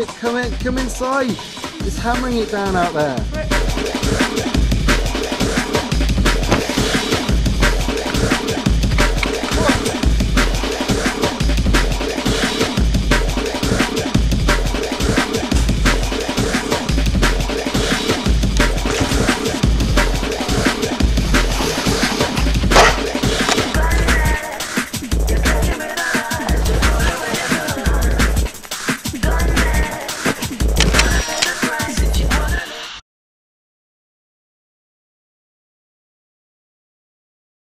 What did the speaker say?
Quick, come in, come inside. It's hammering it down out there.